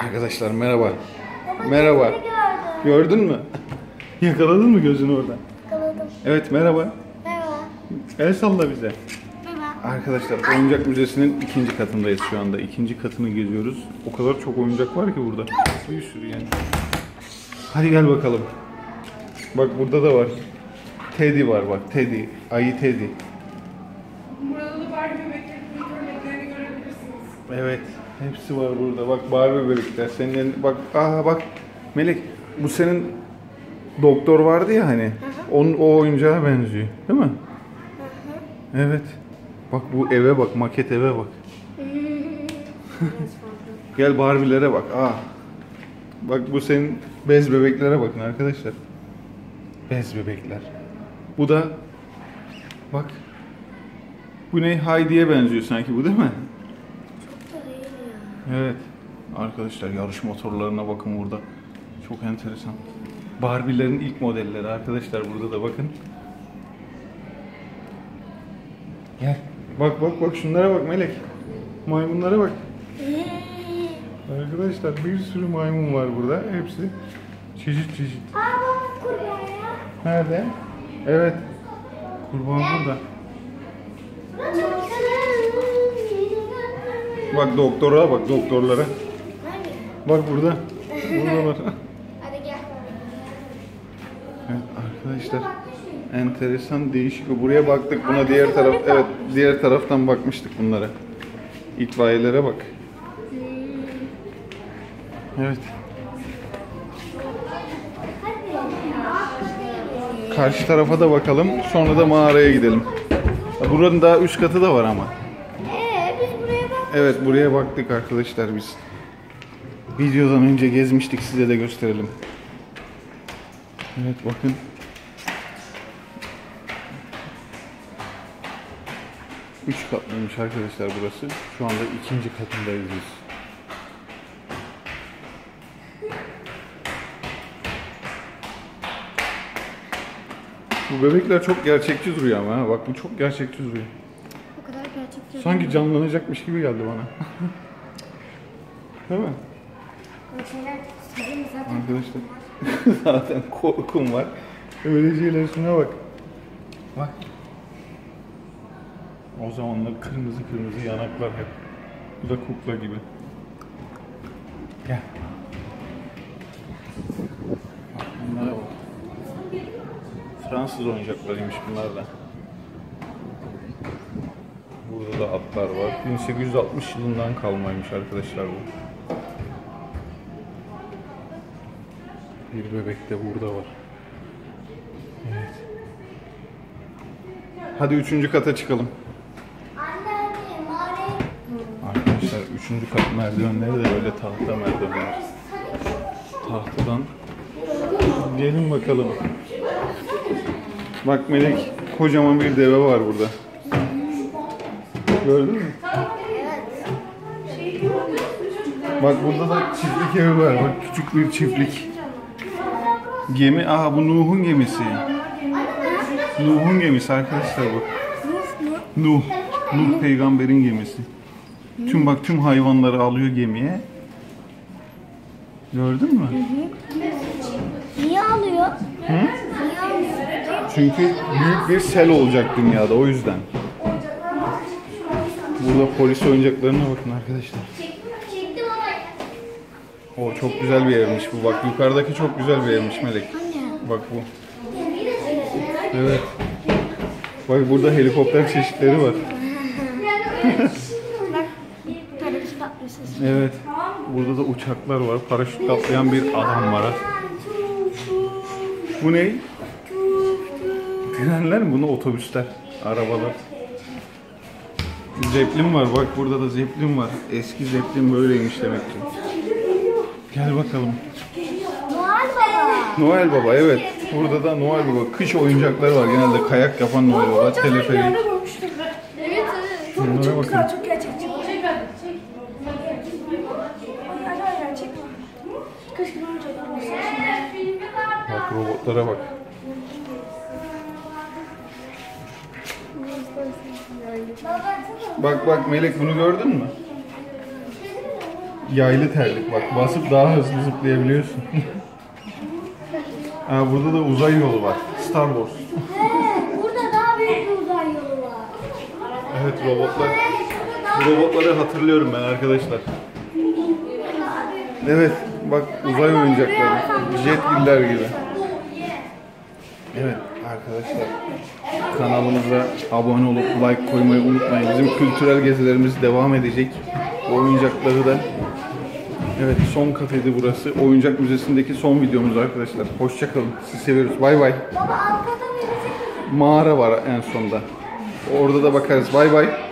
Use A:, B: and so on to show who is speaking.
A: Arkadaşlar merhaba. Merhaba. Gördün mü? Yakaladın mı gözünü orada?
B: Yakaladım.
A: Evet merhaba.
B: Merhaba.
A: El salla bize.
B: Merhaba.
A: Arkadaşlar oyuncak müzesinin ikinci katındayız şu anda. İkinci katını geziyoruz. O kadar çok oyuncak var ki burada. Bir sürü yani. Hadi gel bakalım. Bak burada da var. Teddy var bak Teddy. Ayı Teddy.
C: Burada da bebeklerinin örneklerini görebilirsiniz.
A: Evet. Hepsi var burada. Bak Barbie bebekler. Senin elin- bak aa bak Melek bu senin doktor vardı ya hani. Onun o oyuncağa benziyor. Değil mi? Evet. Bak bu eve bak, maket eve bak. Gel Barbie'lere bak. Aa. Bak bu senin bez bebeklere bakın arkadaşlar. Bez bebekler. Bu da bak. Bu ne? Heidi'ye benziyor sanki bu değil mi? Evet. Arkadaşlar yarış motorlarına bakın burada. Çok enteresan. Barbie'lerin ilk modelleri arkadaşlar burada da bakın. Gel. Bak bak bak şunlara bak Melek. Maymunlara bak. Arkadaşlar bir sürü maymun var burada. Hepsi çeşit çeşit.
B: Aa kurbağa.
A: Nerede? Evet. Kurban burada. Bak doktora bak doktorlara. Bak burada. Buradalar.
B: Hadi gel.
A: Evet arkadaşlar enteresan değişik. Buraya baktık buna diğer taraf evet diğer taraftan bakmıştık bunlara. İtfaiyelere bak. Evet. Karşı tarafa da bakalım. Sonra da mağaraya gidelim. Buranın daha üst katı da var ama.
B: Ee biz buraya bak.
A: Evet buraya baktık arkadaşlar biz. Videodan önce gezmiştik size de gösterelim. Evet bakın. Üç katlıymış arkadaşlar burası. Şu anda ikinci katındayız biz. Bu bebekler çok gerçekçi duruyor ama ha. Bak bu çok gerçekçi duruyor.
B: Gerçekçi.
A: Sanki canlanacakmış gibi geldi bana. Değil mi?
B: Böyle şeyler söyleyeyim zaten.
A: Arkadaşlar zaten korkum var. Öyle şeyler şuna bak. Bak. O zamanlar kırmızı kırmızı yanaklar hep. Bu da kukla gibi. Gel. Bak bunlara bak. Fransız oyuncaklarıymış bunlar da. Burada da atlar var. 1860 yılından kalmaymış arkadaşlar bu. Bir bebek de burada var. Evet. Hadi üçüncü kata çıkalım. Arkadaşlar üçüncü kat merdivenleri de böyle tahta merdivenler. Tahtadan. Gelin bakalım. Bak Melek kocaman bir deve var burada. Gördün mü? Bak burada da çiftlik evi var. Bak küçük bir çiftlik. Gemi, aa bu Nuh'un gemisi. Nuh'un gemisi arkadaşlar bak. Nuh. Nuh peygamberin gemisi. Tüm bak tüm hayvanları alıyor gemiye. Gördün mü?
B: Niye alıyor?
A: Hı?
B: Niye alıyor?
A: Çünkü büyük bir sel olacak dünyada o yüzden. Burada polis oyuncaklarına bakın arkadaşlar. O çok güzel bir evmiş bu. Bak yukarıdaki çok güzel bir evmiş Melek. Bak bu. Evet. Bak burada helikopter çeşitleri var. Evet. Burada da uçaklar var. Paraşüt atlayan bir adam var. Bu ne? Trenler mi? Bunu otobüsler, arabalar. Zeplin var. Bak burada da zeplin var. Eski zeplin böyleymiş demek ki. Gel bakalım.
B: Noel Baba.
A: Noel Baba evet. Burada da Noel Baba. Kış oyuncakları var. Genelde kayak yapan Noel Baba. Teleferik.
C: Evet.
A: Bunlara bakın.
C: Çok gerçekçi.
A: Bak robotlara bak. Bak bak Melek bunu gördün mü? yaylı terlik bak basıp daha hızlı zıplayabiliyorsun. ha, burada da uzay yolu var. Star Wars.
B: He, burada daha büyük bir uzay yolu var.
A: Evet robotlar. Robotları hatırlıyorum ben arkadaşlar. Evet bak uzay oyuncakları. Jetgiller gibi. Evet arkadaşlar kanalımıza abone olup like koymayı unutmayın. Bizim kültürel gezilerimiz devam edecek. Oyuncakları da Evet son kafede burası. Oyuncak Müzesi'ndeki son videomuz arkadaşlar. Hoşçakalın. Sizi seviyoruz. Bay bay.
B: Baba arkada birisi
A: Mağara var en sonda. Orada da bakarız. Bay bay.